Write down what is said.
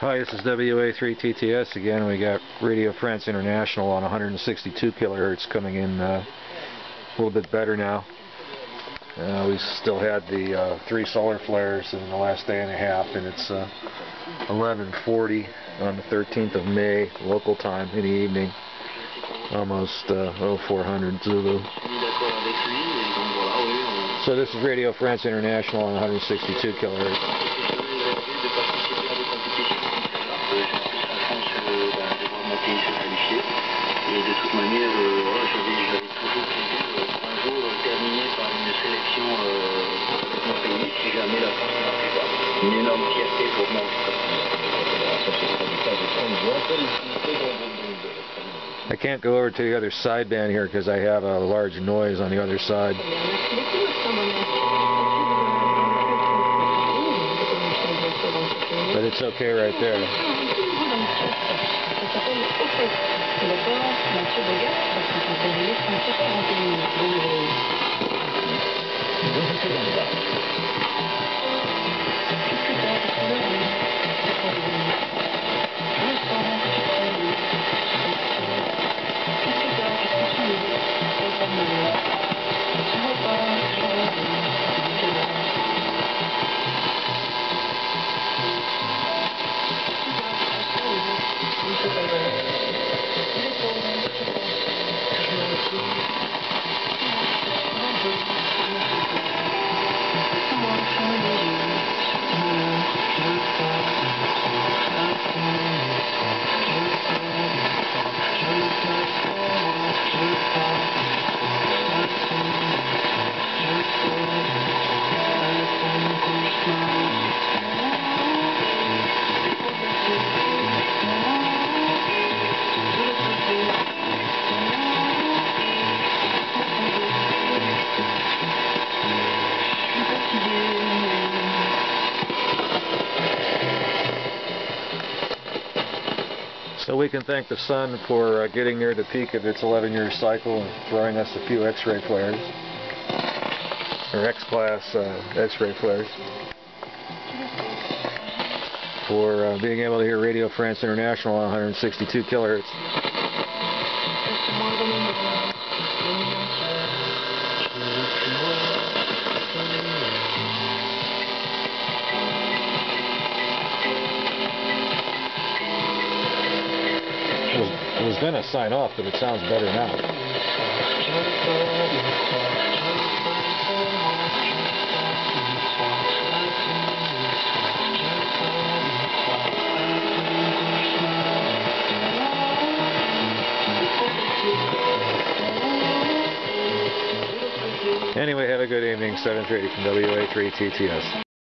Hi, this is WA3TTS again. We got Radio France International on 162 kilohertz coming in uh, a little bit better now. Uh, we still had the uh, three solar flares in the last day and a half, and it's 11:40 uh, on the 13th of May, local time in the evening, almost uh, 0400 Zulu. So this is Radio France International on 162 kilohertz. Et de toute manière, voilà, j'avais toujours un jour terminer par une sélection de mon pays, si jamais la France ne fait pas. Une énorme fierté pour moi en tout cas. I can't go over to the other sideband here because I have a large noise on the other side. But it's okay right there. So we can thank the sun for uh, getting near the peak of its 11-year cycle and throwing us a few X-ray flares, or X-class uh, X-ray flares, for uh, being able to hear Radio France International on 162 kilohertz. I was going to sign off, but it sounds better now. Anyway, have a good evening. 730 from WA3TTS.